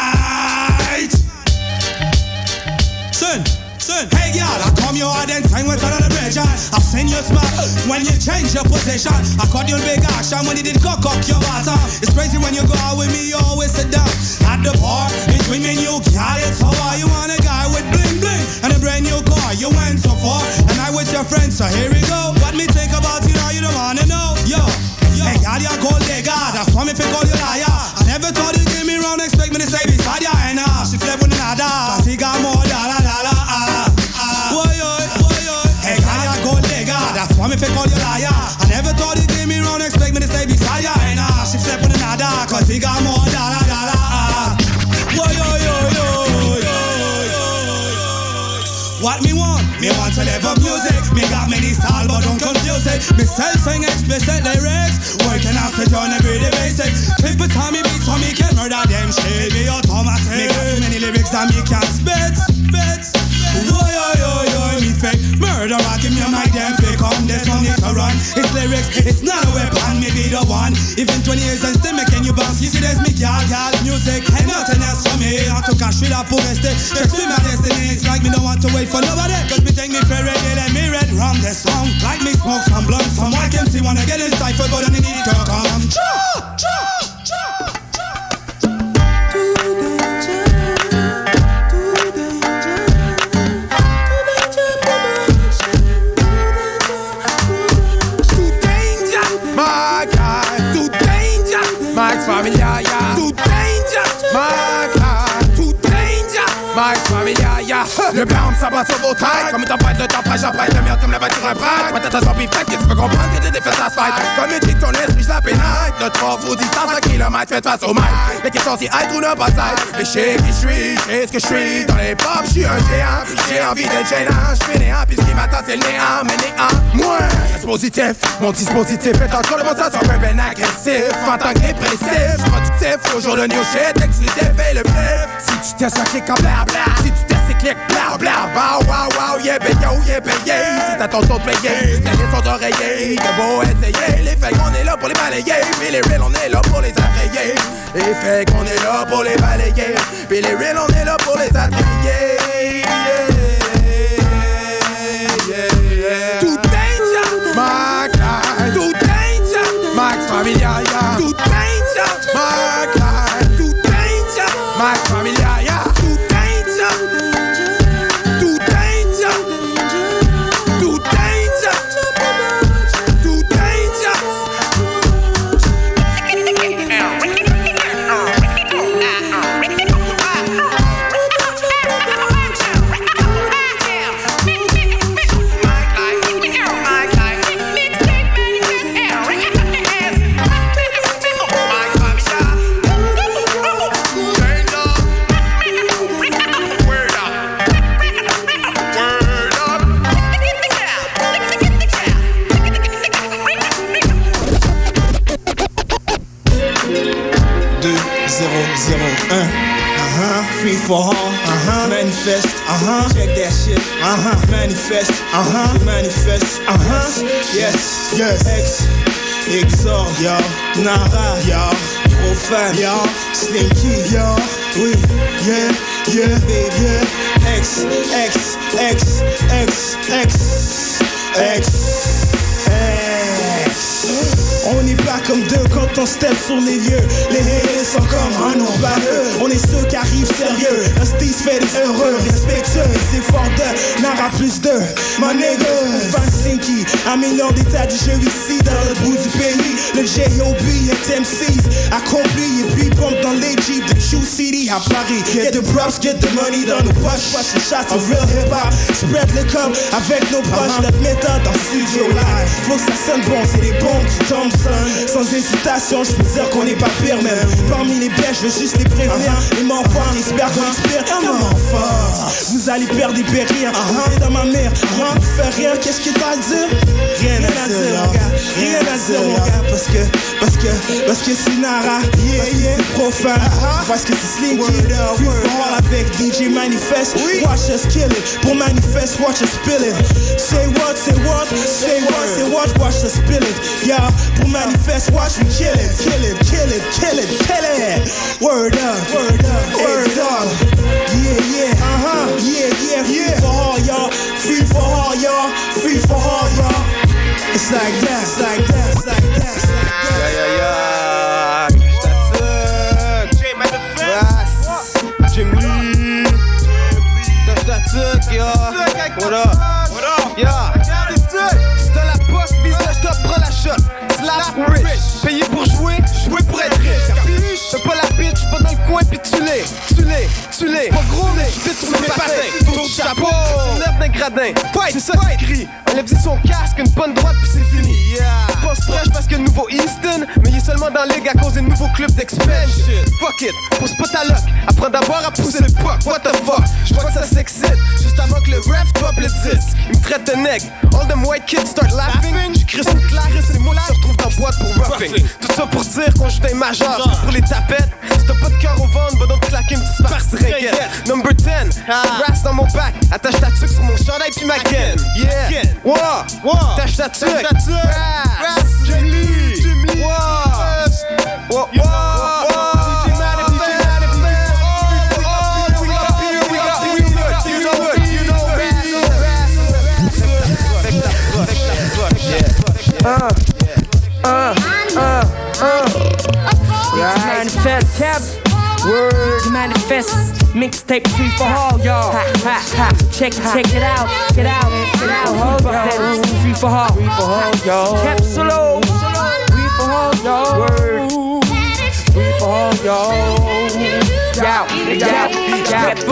Girl, I come your hard and time with another bridge. I've seen you smile when you change your position. I caught you big action when you did cock up your bottom. It's crazy when you go out with me, you always sit down at the bar. Between me and you, girl, it's so hard. You want a guy with bling bling and a brand new car. You went so far, and I with your friends, so here we go. What me think about you now, you don't wanna know. Yo, yo. Hey, girl, you're cold digger. That's why me fi call you liar. I never thought you'd got more dollar, dollar, ah. Why, yo, yo, yo, yo, yo. What me want? Me want to live up music. Me got many style, but don't confuse it. Me sell sing explicit lyrics. Working the on every day basic. Triple time me beats so me can murder them shit. Me got too many lyrics that me can't spit. Spit. Whoa, yo, yo, yo, murderer. Give me a mic, them fake on this one need to run. It's lyrics, it's not a weapon. Me be the one. Even 20 years and still making you bounce. You see, there's me, girl, girl, music, and nothing else for me. I took a shit up for rest. Check to my destiny. It's like me don't want to wait for nobody. Cause me think me fair ready, let me read wrong this song. Like me smoke some blunt, some white MC wanna get in cipher, but I need to come. Cha, cha. Mark for me. Too dangerous. Mark. Max Familia, yeah. <laughs> Le blanc me s'abat sur vos têtes. Comme une tempête de tempête, j'apprête de merde comme la voiture à braque. Tête à zombie fait que tu peux comprendre que t'es défaite à se fight. Comme une dit que ton esprit, je la pénètre. Notre fort vous distance à kilomètres, faites face au maître. La question c'est être ou ne pas être. Mais je sais qui je suis, je sais ce que je suis. Dans les pop, je suis un géant. J'ai envie d'être gênant. Je suis néant, puis ce qui m'attend c'est le néant. Mais néant, moi, reste positif. Mon dispositif est encore le bon sens, un peu ben agressif. En tant que suis productif. Au jour de new shit, et le bleu. Si tu testes un clic Si tu testes c'est clic bla bla. Wow, wow, wow, yeah, ben yo, yeah, yeah. C'est à ton tour de payer. Les listes sont. De beau essayer. Les fakes, on est là pour les balayer. Puis les reals, on est là pour les attrayer. Les fakes, on est là pour les balayer. Puis les reals, on est là pour les attrayer. For all, uh huh. Manifest, uh huh. Check that shit, uh huh. Manifest, uh huh. Manifest, uh huh. Yes, yes. X, Exor, yo. Nara, yo. Profane, yo. Slinky, yo. Oui, yeah, yeah, baby. X, X, X, X, X, X, X. Comme deux quand on step sur les lieux. Les haters sont comme un eux. On est ceux qui arrivent sérieux. Style fait des heureux, respectueux. C'est fort de n'aura plus de. My nigga, Slinky, un million d'états du jeu ici dans le bout du pays. Le J.O.B. est MC's accompli et puis pompe dans les jeeps de Q City à Paris. Get the props, get the money dans nos poches. Watch the shots of real hip hop. Spread le com avec nos proches. Notre méthode en studio live. Faut que ça sonne bon, c'est des bombes qui tombent son. Sans hésitation, je peux dire qu'on n'est pas pire même. Parmi les bêches, je veux juste les prévenir. Les morts j'espère qu'on fort Vous allez perdre des périr. C'est dans ma mère. Rien fait rien. Qu'est-ce que t'as à dire? Rien à dire, mon gars. Rien à dire, mon gars. Parce que, parce que, parce que c'est Nara. Yeah, yeah. C'est profane. Parce que c'est Slinky. Free for all avec DJ Manifest. Watch us kill it. Pour Manifest, watch us spill it. Say what, say what, say what, say what, watch us spill it. Yeah, pour Manifest, watch me kill it, kill it, kill it, kill it, kill it. Word up, word up, word up. Yeah, yeah, uh huh, yeah, yeah, free for all y'all, free for all y'all, free for all y'all. It's like that, it's like gradin. C'est ça qui crie. Enlève son casque, une bonne droite pis c'est fini. Yeah. Pas fresh parce que nouveau Easton. Seulement dans la ligue à cause des nouveaux clubs d'expansion. Fuck it, pousse pas ta luck. Apprends d'abord à pousser le puck. What the fuck? Je vois que ça s'excite. Juste avant que le ref drop le 10. Il me traite de nègre. All them white kids start laughing. J'cris une claque, c'est moi se retrouve dans boîte pour roughing. Tout ça pour dire qu'on joue des majeurs. Pour les tapettes, si t'as pas de cœur au ventre, va donc claquer une petite partie ringuette. Number 10, brass dans mon bac. Attache ta tuque sur mon chandail puis ma gaine. Yeah, wow, wow. Attache ta tuque. Brass, Uh, uh, uh, uh. Manifest, cap. Word manifest. Mixtape free for all y'all. Ha, ha, ha. Check, check it out. Get out, get out. Free for all. Free for all y'all. Capsule.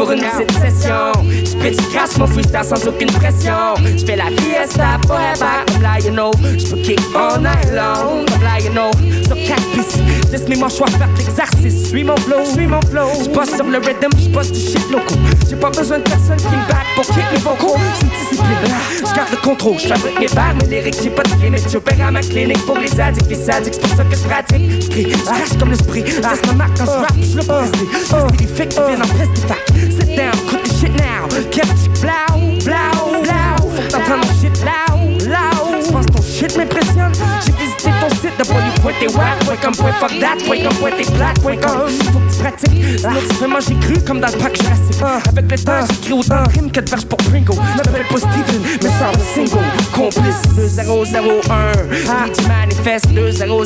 Pour une petite session. J'pitch crash mon freestyle sans aucune pression. J'fais la fiesta forever. Comme là, you know. J'peux kick all night long. Là, you know. Sur 4 pistes. Laisse mes manches faire l'exercice. Suis mon flow, suis mon flow. J'bosse sur le rhythm, j'bosse du shit loco. J'ai pas besoin de personne qui me back pour kick mes vocaux. C'est une discipline. J'garde le contrôle. J'fabrique mes barres, mes lyrics. J'ai pas de clinique. J'opère à ma clinique pour les addicts, les sadiques. C'est pour ça que j'pratique. J'cris, j'crache comme le. J'laisse ma marque quand j'rappe. J'le pas rester. J'laisse des fakes qui viennent en pestifac. Sit down, cook the shit now. Catch blow, blow, blow. T'entends mon shit loud, loud. Tu penses ton shit m'impressionne? J'ai visité ton site de www.t'es.com, fuck that, .com, t'es black, .com. Faut que tu pratiques, tu fais manger cru comme dans le pack Jurassic. Avec le temps, j'écris autant de rimes que de verges pour Pringo. M'appelle pas Steven, mais le single. Complice 2001. DJ Manifest 2001.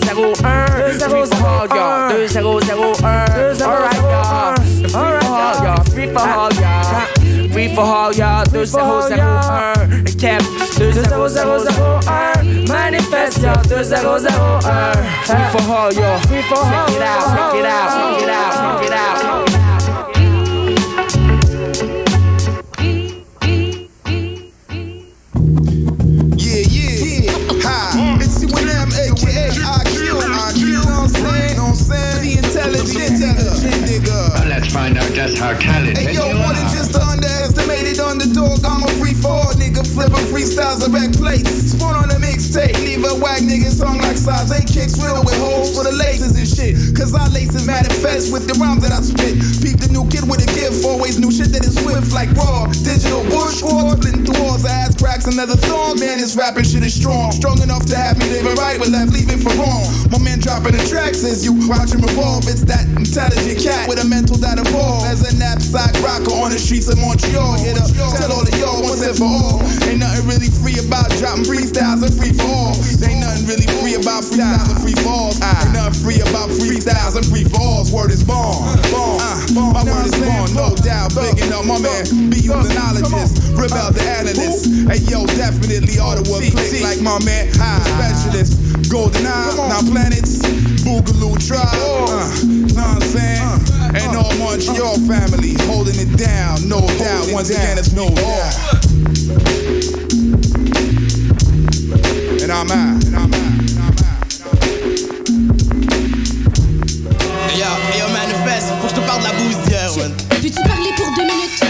2001. 2001. Alright, y'all. Free for all, y'all. Free for all, y'all. Free for all y'all, there's the hoes that go er. Cap, there's the hoes that goes. Manifest y'all, there's the hoes that go er. Free for all y'all, free for all. Check it out, check it out, check it out, check out. Let's find out just how talented hey, yo, you are doors freestyles of back plates. Spawn on a mixtape, leave a wag niggas song like size 8 kicks real with holes for the laces and shit. Cause our laces manifest with the rhymes that I spit. Peep the new kid with a gift, always new shit that is swift like raw. Digital bush squad, splitting through walls, ass cracks, another thorn. Man, this rapping shit is strong. Strong enough to have me living right with left, leaving for wrong. My man dropping the tracks as you watch him revolve. It's that intelligent cat with a mental that evolve. As a knapsack rocker on the streets of Montreal. Hit up, tell all of y'all once and for all. Ain't nothing really free about dropping freestyles and free for all. Ain't nothing really free about freestyles and free falls. Ain't nothing free about freestyles and free falls. Word is born. Born. Uh, my word is born, no doubt. Bigging up my man, be you the knowledgeist, rebel the analyst. Hey yo, definitely all the work click like my man, high specialist. Golden Eye, now planets, Boogaloo tribe. Uh, know what I'm saying? And all Montreal family holding it down, no doubt. Once again, it's no all. Hey yo, hey yo, manifeste, faut que je te parle de la bouse d'hier, man. Peux-tu parler pour deux minutes?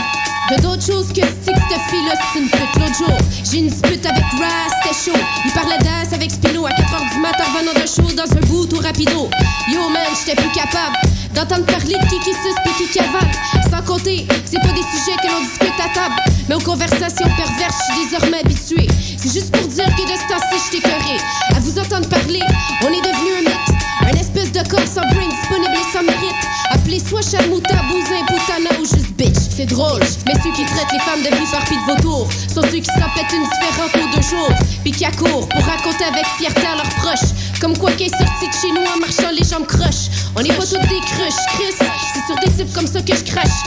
De d'autres choses que stick cette fille-là, c'est une pute. L'autre jour, j'ai une dispute avec Raz, c'était chaud. Il parlait d'as avec Spino à 4h du matin revenant de show dans un bout tout rapido. Yo man, j'étais plus capable d'entendre parler de qui qui suce pis qui cavale. Sans compter, c'est pas des sujets que l'on discute à table, mais aux conversations perverses, je suis désormais habitué. C'est juste pour dire que de ce temps-ci, je t'écœuré. À vous entendre parler, on est devenu un mythe. Un espèce de corps sans brain disponible et sans mérite. Appelez soit Charmouta, Bousin, Poutana ou juste bitch. C'est drôle, mais ceux qui traitent les femmes de vies pis de vautours sont ceux qui s'en pètent une différente aux deux jours. Pis qui accourent pour raconter avec fierté à leurs proches. Comme quoi qu'est sorti de chez nous en marchant les jambes croches. On n'est pas toutes des cruches, Chris. C'est sur des types comme ça que je crache.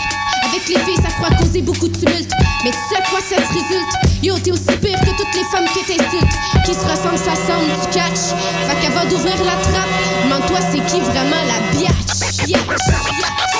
Avec les filles, ça croit causer beaucoup de tumulte. Mais tu sais quoi ça se résulte? Yo, t'es aussi pire que toutes les femmes que t'insultes. Qui se ressemblent, ça semble, tu catch. Fait qu'avant d'ouvrir la trappe, demande-toi c'est qui vraiment la biatch. Biatch.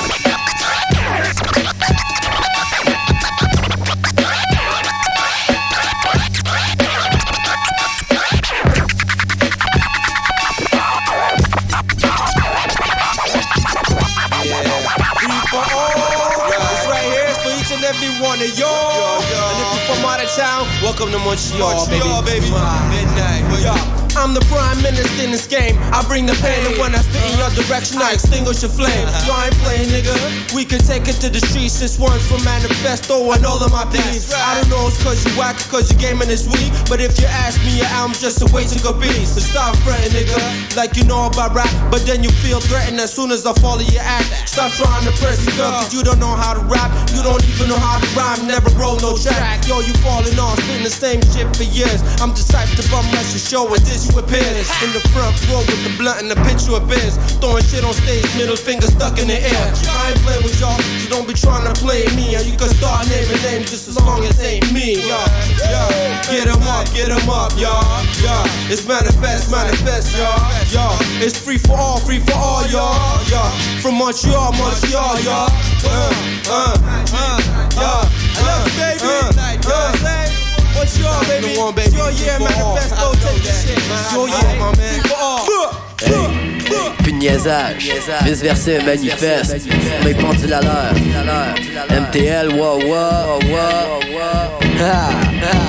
Welcome to Montreal, Montreal, baby. baby. Midnight. Yo, I'm the prime minister in this game. I bring the pain, and when I spit in your direction, I extinguish your flame. Yo, I ain't playing, nigga. We can take it to the streets. This one's for manifesto and all of my beats. I don't know it's cause you whack, cause your gaming is weak. But if you ask me, your album's just a waste of good beats. So stop fretting, nigga. Like you know about rap, but then you feel threatened as soon as I follow your act. Stop trying to press it up, cause you don't know how to rap. You don't even know how to rhyme, never roll no track. Yo, you falling off, spitting the same shit for years. I'm the type to bum rush your show and dish with peers. In the front row with the blunt and the picture of biz. Throwing shit on stage, middle finger stuck in the air. I ain't playing with y'all, so don't be trying to play me. Or you can start naming names just as long as ain't me. Yo, yo, get 'em up, get 'em up, y'all. Yo, it's manifest, manifest, y'all. Yo, it's free for all, free for all, y'all. Yo, from Montreal, Montreal, y'all. Uh, uh, uh, yo, I love you, baby. Baby? The one, baby. Your year, manifesto, take this shit. Your year, my man. For all. Plus de niaisage, vice versa, manifeste. Mais pendu la leur. MTL, wow, wow, wow. Ha!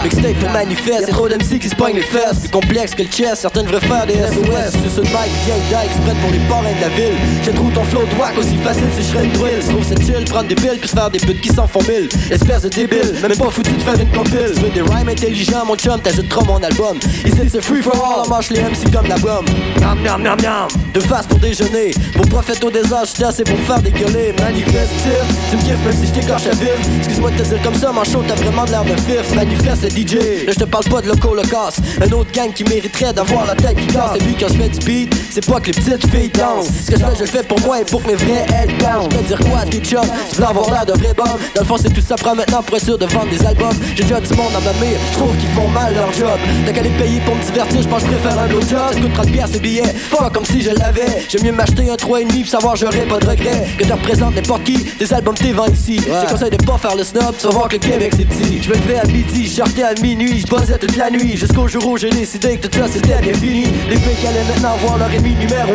Mixtape pour manifeste, c'est trop d'MC qui se pognent les fesses. Plus complexe que le chess, certains devraient faire des SOS. Sur ce bike, vieille die, exprès pour les parrains de la ville. Je trouve ton flow de whack aussi facile si je serais une drill. Je trouve c'est chill, prendre des piles puis se faire des putes qui s'en font mille. Espèce de débile, même pas foutu de faire une compile. Tu veux des rhymes intelligents, mon chum, t'ajoutes trop mon album. Ici c'est free for all, on mange les MC comme la bombe. Miam, miam, miam, miam. De face pour déjeuner, mon prophète au désert, j'étais assez pour faire dégueuler. Manifestif, tu me kiffes même si je t'écorche à vif. Excuse-moi de te dire comme ça, mon show, t'as vraiment de l'air de fif. Manifeste le DJ, là je te parle pas de loco locasse. Un autre gang qui mériterait d'avoir la tête qui casse. Et lui quand je fais du beat, c'est pas que les petites filles dansent. Ce que je fais, je le fais pour moi et pour que mes vrais aides down. Je peux dire quoi à tes chums, tu veux avoir l'air de vrai bomb. Dans le fond, c'est tout ça prend maintenant pour être sûr de vendre des albums. J'ai déjà du monde à ma mire, je trouve qu'ils font mal leur job. T'as qu'à les payer pour me divertir, je pense que je préfère un autre job. Ça coûte 30 piastres ces billets, pas comme si je l'avais. J'aime mieux m'acheter un 3,5 puis savoir j'aurai pas de regrets. Que tu représentes n'importe qui, des albums t'es vends ici. Je te conseille de pas faire le snob, tu vas voir que le Québec c'est Je me lever à midi, t-shirté à minuit, je bossais toute la nuit. Jusqu'au jour où j'ai décidé que tout ça c'était bien fini Les fake allaient maintenant voir leur ennemi numéro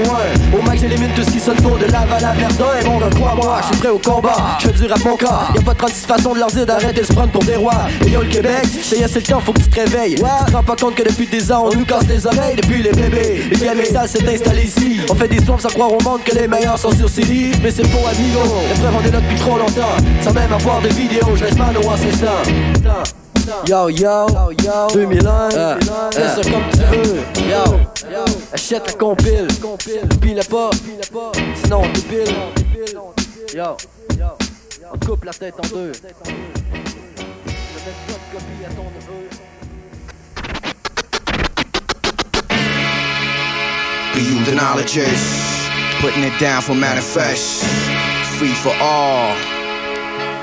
1 Au max j'élimine tout ce qui sonne de la à la verdun Et bon, crois-moi, je suis prêt au combat. Je fais du rap mon corps, y'a pas 36 façons de leur dire d'arrêter de se prendre pour des rois. Et yo le Québec, c'est le temps, faut que tu te réveilles. Tu te rends pas compte que depuis des ans on nous casse les oreilles depuis les bébés. Et bien mais ça s'est installé ici. On fait des sons sans croire au monde que les meilleurs sont sur CD Mais c'est faux amigo, les preuves on est là depuis trop longtemps. Sans même avoir de vidéo, je laisse mal au c'est ça Yo yo, 2001, fais ça comme tu veux. Yo, achète la compile, pile pas, sinon on débile. Yo, on te coupe la tête en deux. Je mets pas de copie à ton neveu. Be you the knowledges, putting it down for manifest, free for all.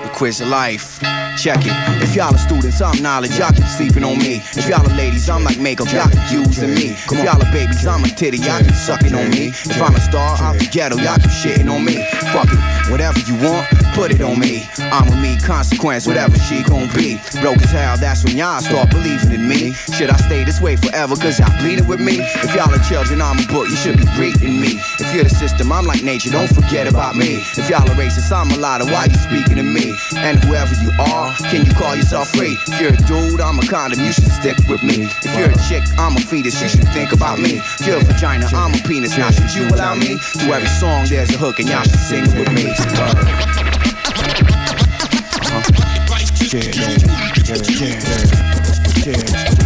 The quiz of life. Check it. If y'all are students, I'm knowledge. Y'all keep sleeping on me. If y'all are ladies, I'm like makeup. Y'all keep using me. If y'all are babies, I'm a titty. Y'all keep sucking on me. If I'm a star, I'm the ghetto. Y'all keep shitting on me. Fuck it. Whatever you want, put it on me. I'm a me, consequence, whatever she gon' be. Broke as hell, that's when y'all start believing in me. Should I stay this way forever? Cause y'all bleeding with me? If y'all are children, I'm a book. You should be reading me. If you're the system, I'm like nature. Don't forget about me. If y'all are racist, I'm a lot of why you speaking to me. And whoever you are, can you call yourself free? If you're a dude, I'm a condom, you should stick with me. If you're a chick, I'm a fetus, you should think about me. If you're a vagina, I'm a penis, now should you allow me? To every song, there's a hook, and y'all should sing it with me. Yeah,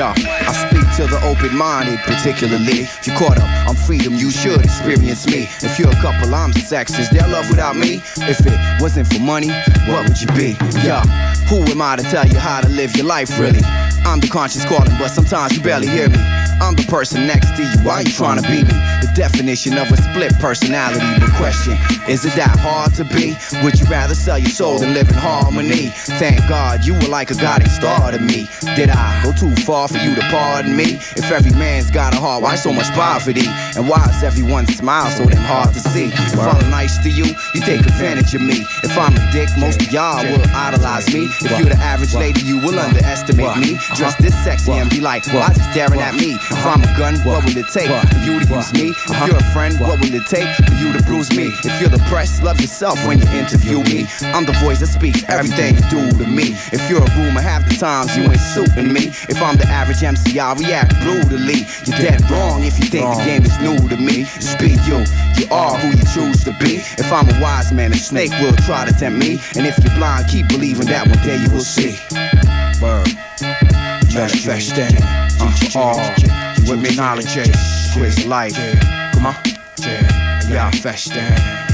I speak to the open-minded, particularly. If you caught up on freedom, you should experience me. If you're a couple, I'm sexist. They'll love without me. If it wasn't for money, what would you be? Yeah, who am I to tell you how to live your life, really? I'm the conscious calling, but sometimes you barely hear me. I'm the person next to you. Why you trying to be me? The definition of a split personality. But question, is it that hard to be? Would you rather sell your soul than live in harmony? Thank God you were like a guiding star to me. Did I go too far for you to pardon me? If every man's got a heart, why so much poverty? And why is everyone's smile so damn hard to see? If I'm nice to you, you take advantage of me. If I'm a dick, most of y'all will idolize me. If you're the average lady, you will underestimate me. Dress this sexy and be like, why you staring at me? If I'm a gun, what will it take for you to use me? If you're a friend, what will it take for you to bruise me? If you're the press, love yourself when you interview me. I'm the voice that speaks everything you do to me. If you're a rumor, half the times you ain't suiting me. If I'm the average MC, I react brutally. You're dead wrong if you think the game is new to me. Speak you, you are who you choose to be. If I'm a wise man, a snake will try to tempt me. And if you're blind, keep believing that one day you will see. Word. Manifesting. Uh, all with me knowledge, quiz life. Come on. Yeah, yeah, fresh down.